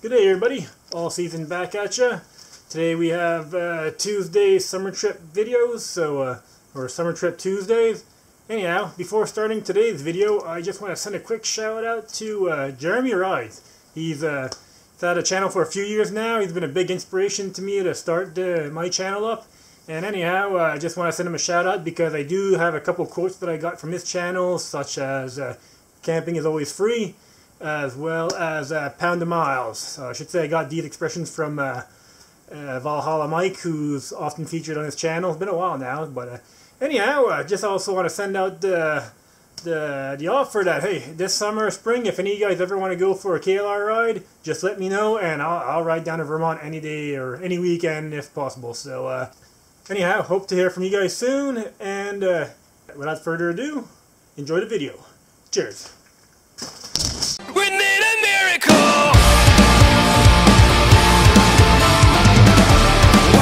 Good day, everybody. All season back at ya. Today we have uh, Tuesday summer trip videos, so uh, or summer trip Tuesdays. Anyhow, before starting today's video, I just want to send a quick shout out to uh, Jeremy Rhydes. He's uh, he's had a channel for a few years now. He's been a big inspiration to me to start uh, my channel up. And anyhow, uh, I just want to send him a shout out because I do have a couple quotes that I got from his channel, such as uh, "Camping is always free." As well as uh, Pound of Miles. Uh, I should say I got these expressions from uh, uh, Valhalla Mike, who's often featured on his channel. It's been a while now, but uh, anyhow, I just also want to send out the, the the offer that hey, this summer, spring, if any of you guys ever want to go for a KLR ride, just let me know, and I'll, I'll ride down to Vermont any day or any weekend if possible. So uh, anyhow, hope to hear from you guys soon, and uh, without further ado, enjoy the video. Cheers.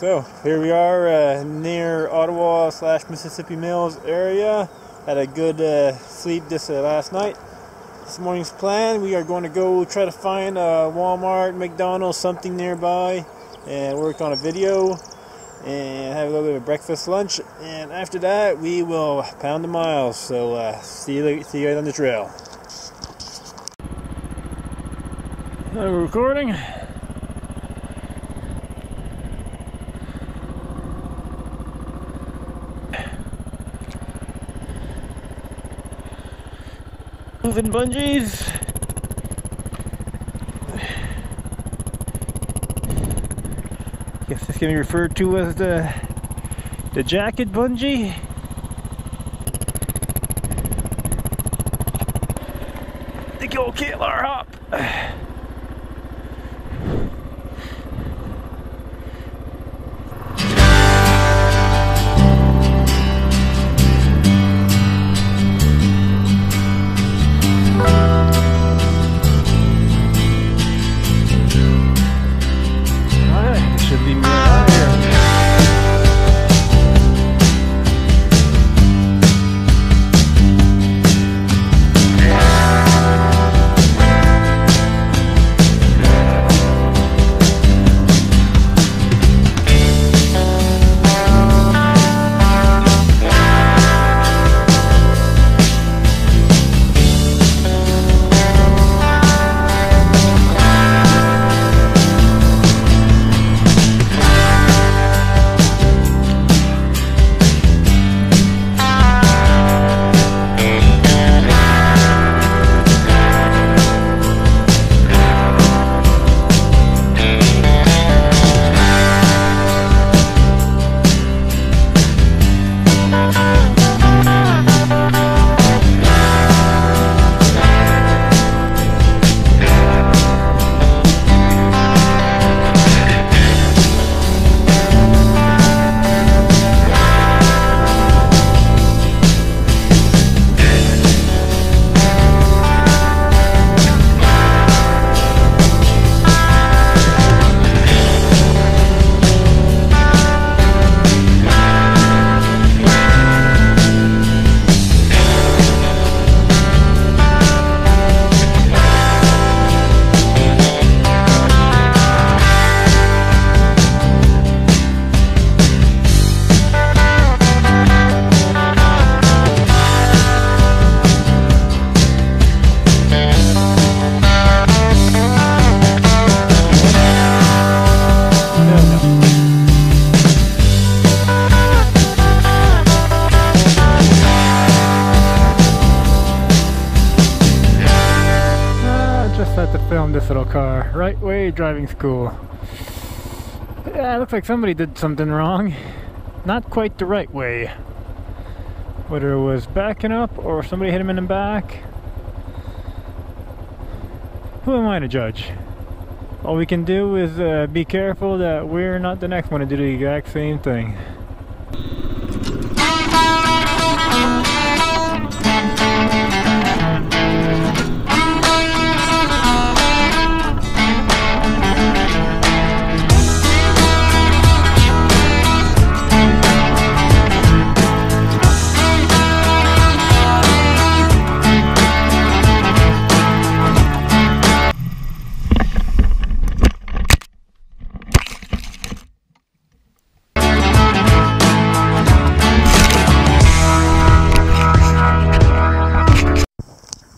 So here we are uh, near Ottawa slash Mississippi Mills area. Had a good uh, sleep this uh, last night. This morning's plan: we are going to go try to find a Walmart, McDonald's, something nearby, and work on a video and have a little bit of breakfast, lunch, and after that we will pound the miles. So uh, see you see you guys on the trail. Are we recording? Moving bungees. Guess this can be referred to as the the jacket bungee. The old KLR hop. Film this little car. Right way driving school. Yeah, looks like somebody did something wrong. Not quite the right way. Whether it was backing up or somebody hit him in the back. Who am I to judge? All we can do is uh, be careful that we're not the next one to do the exact same thing.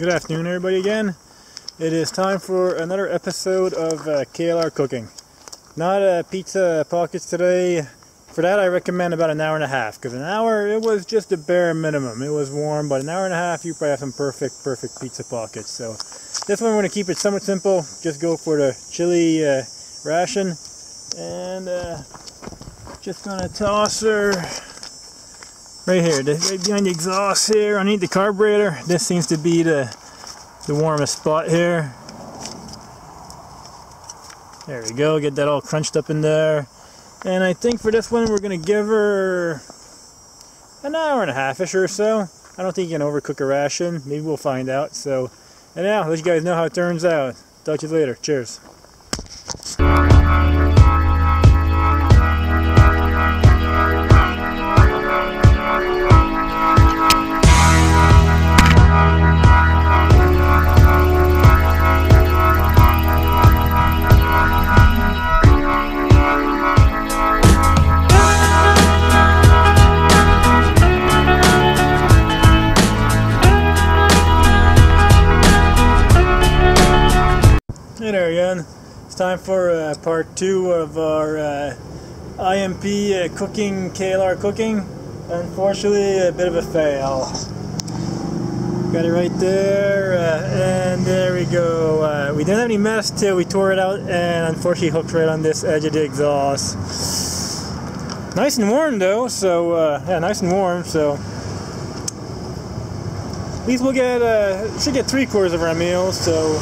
Good afternoon, everybody, again. It is time for another episode of uh, KLR Cooking. Not uh, pizza pockets today. For that, I recommend about an hour and a half because an hour it was just a bare minimum. It was warm, but an hour and a half you probably have some perfect, perfect pizza pockets. So this one we're going to keep it somewhat simple. Just go for the chili uh, ration, and uh, just going to toss her right here, the- right behind the exhaust here, underneath the carburetor. This seems to be the the warmest spot here. There we go, get that all crunched up in there. And I think for this one we're gonna give her an hour and a half-ish or so. I don't think you can overcook a ration. Maybe we'll find out. So, and now let you guys know how it turns out. Talk to you later. Cheers. Hey there again. It's time for uh, part two of our uh, IMP uh, cooking, KLR cooking. Unfortunately, a bit of a fail. Got it right there, uh, and there we go. Uh, we didn't have any mess till we tore it out, and unfortunately hooked right on this edge of the exhaust. Nice and warm though, so uh, yeah, nice and warm. So at least we'll get should get three quarters of our meal. So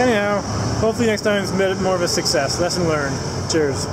anyhow, hopefully next time it's more of a success. Lesson learned. Cheers.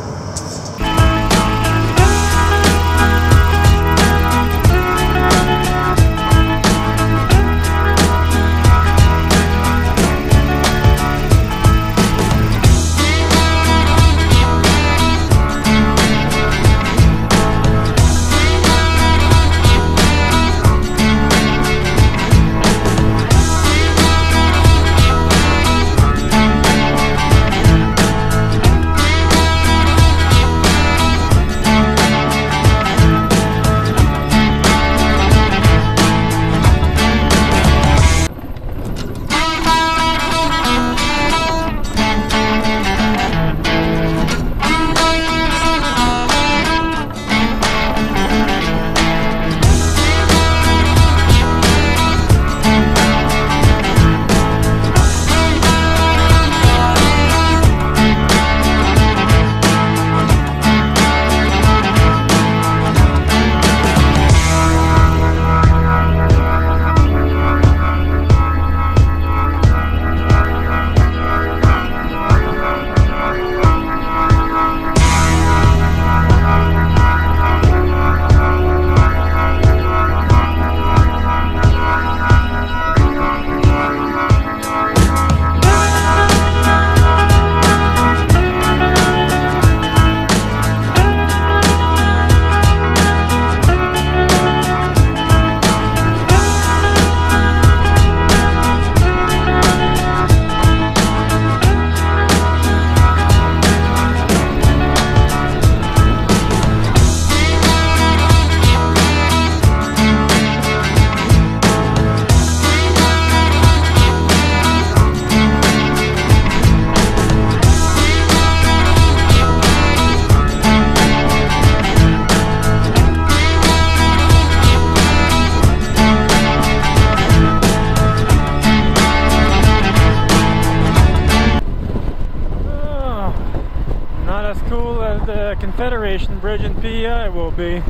The Confederation Bridge in PEI will be.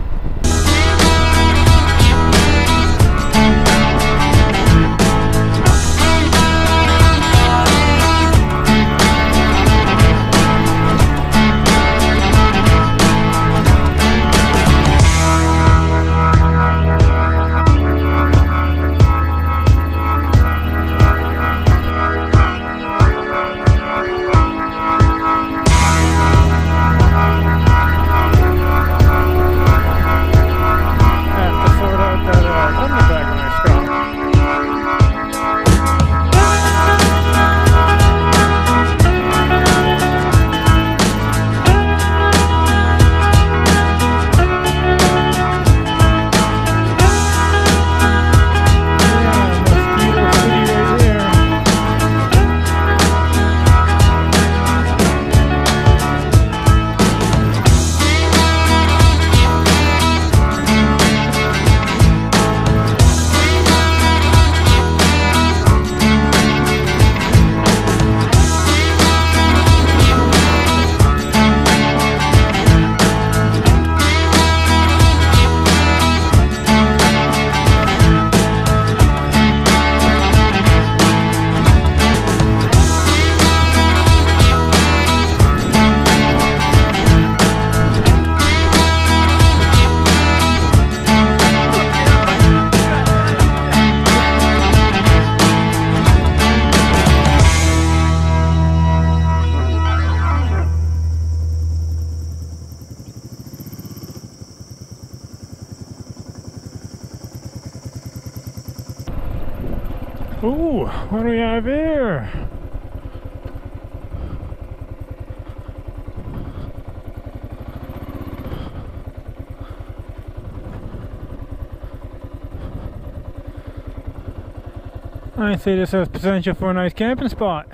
What do we have here? I say this has potential for a nice camping spot.